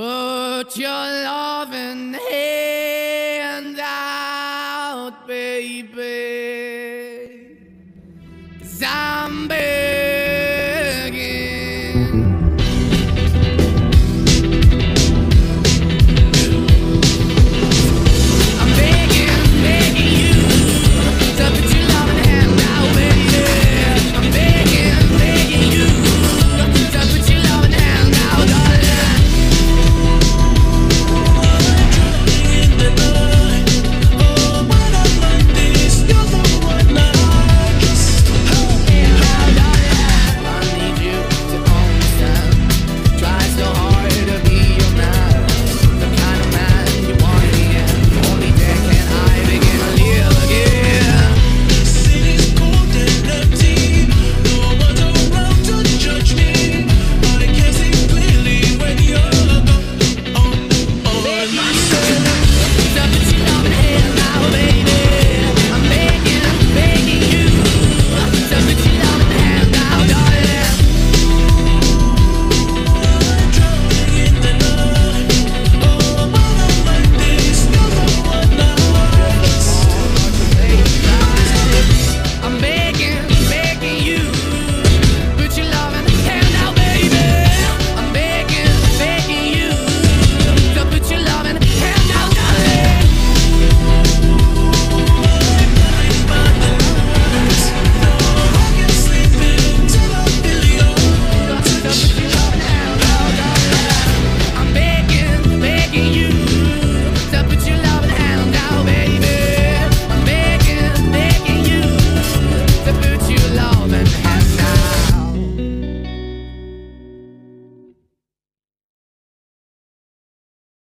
Put your loving hand out, baby. Zombie.